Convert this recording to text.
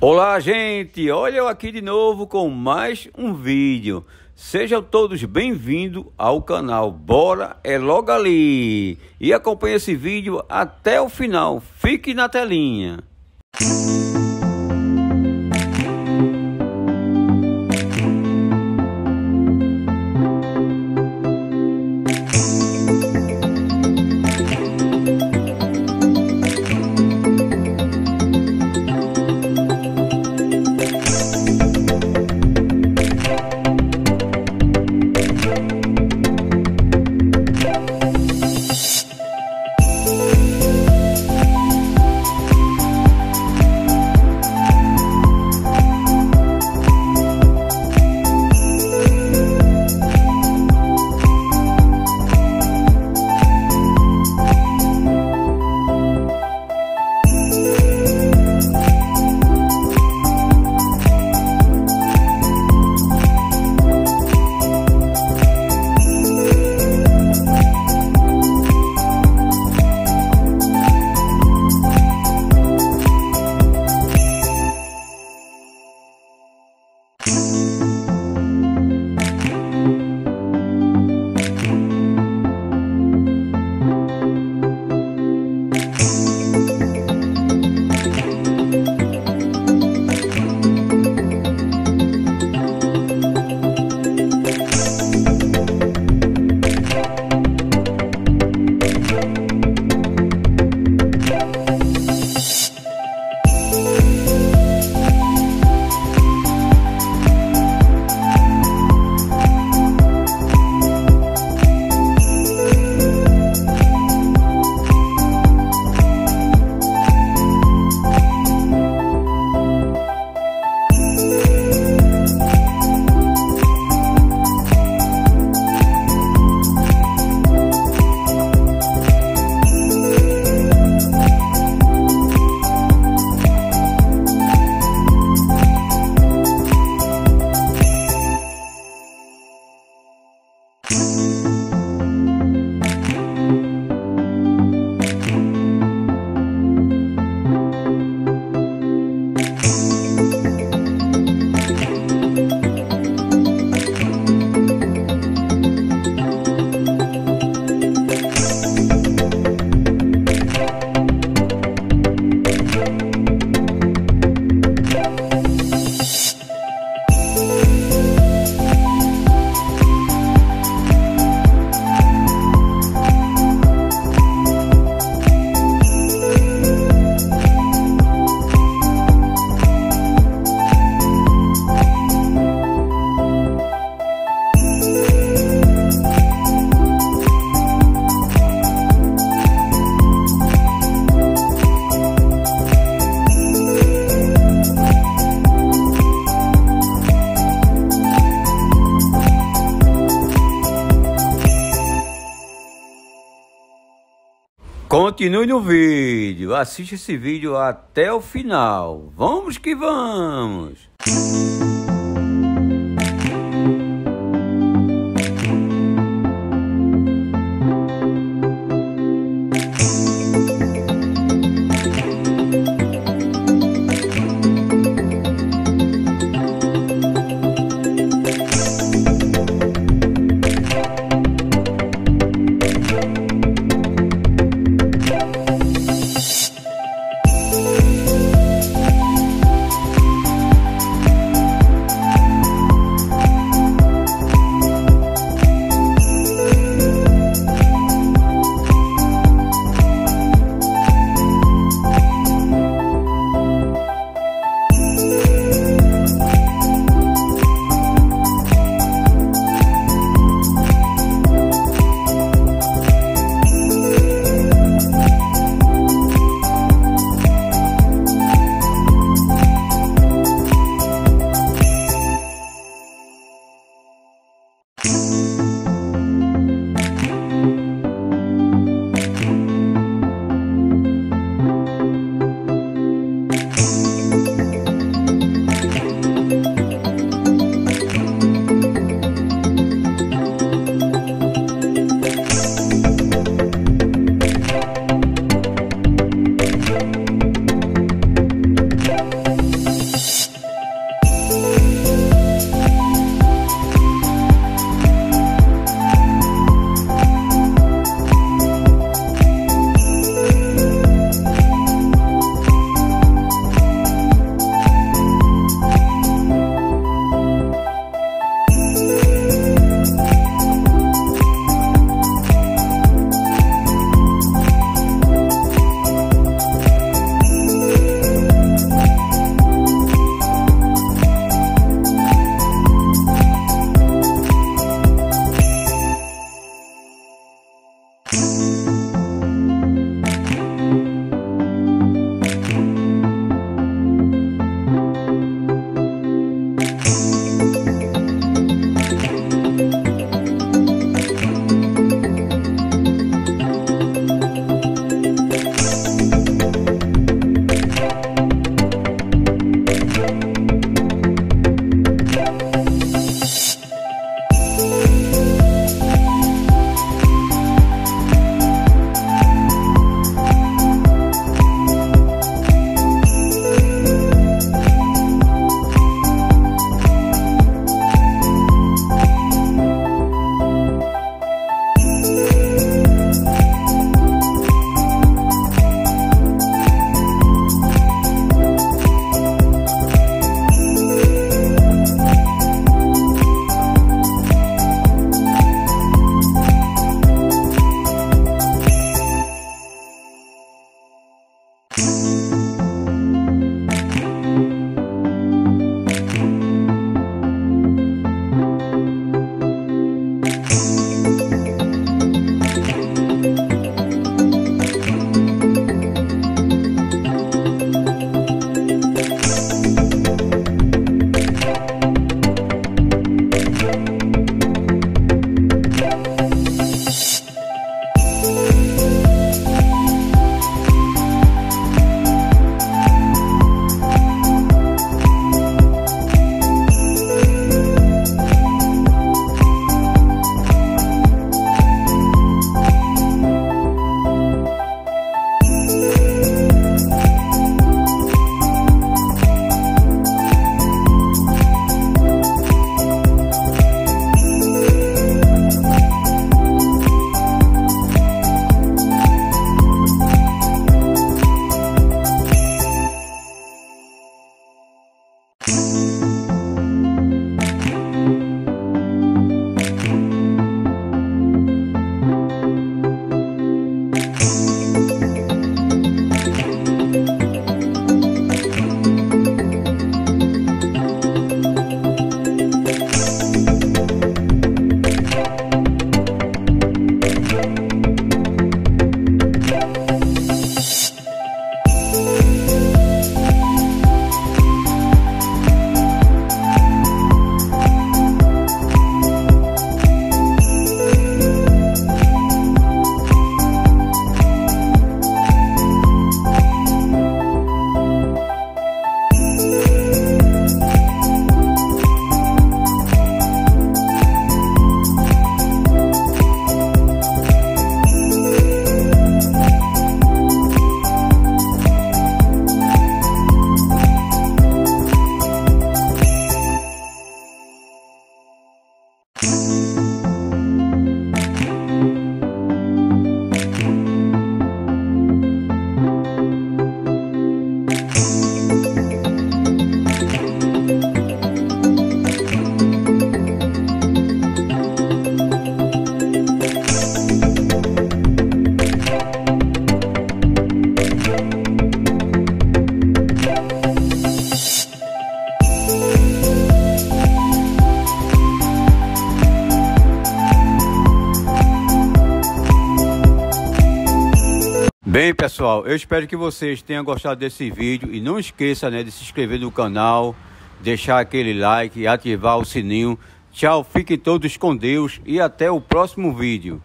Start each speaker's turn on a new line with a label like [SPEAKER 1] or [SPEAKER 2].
[SPEAKER 1] Olá, gente! Olha eu aqui de novo com mais um vídeo. Sejam todos bem-vindos ao canal Bora é logo ali. E acompanhe esse vídeo até o final. Fique na telinha. Continue no vídeo, assista esse vídeo até o final. Vamos que vamos! Bem, pessoal, eu espero que vocês tenham gostado desse vídeo e não esqueça né, de se inscrever no canal, deixar aquele like e ativar o sininho. Tchau, fiquem todos com Deus e até o próximo vídeo.